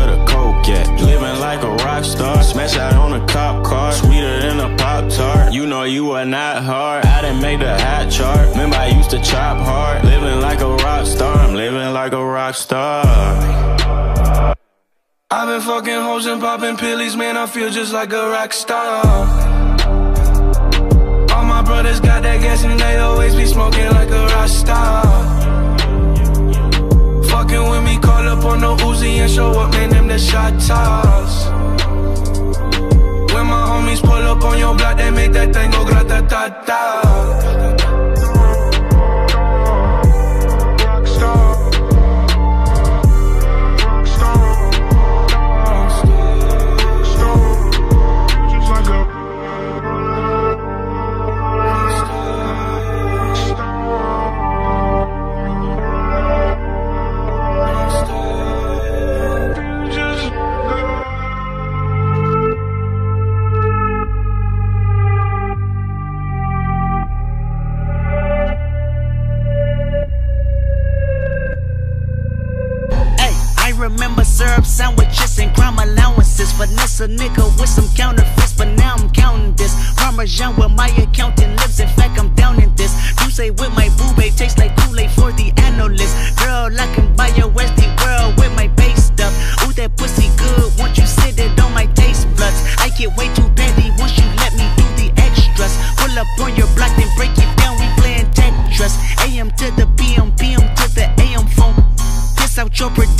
Where the coke at. Living like a rock star, smash out on a cop car, sweeter than a pop tart. You know you are not hard. I didn't make the hot chart. Remember I used to chop hard. Living like a rock star, I'm living like a rock star. I've been fucking hoes and popping pillies, man, I feel just like a rock star. All my brothers got that gas and they always be smoking like grata-ta-ta. remember syrup sandwiches and crime allowances. Finesse a nigga with some counterfeits, but now I'm counting this. Parmesan where my accountant lives, in fact, I'm down in this. You say with my boo babe, tastes like Kool Aid for the analyst. Girl, I can buy your Westy world with my base stuff. Ooh, that pussy good, won't you sit it on my taste buds? I get way too petty once you let me do the extras. Pull up on your block, then break it down, we playing Tetris. AM to the PM, PM to the AM phone. Piss out your prediction.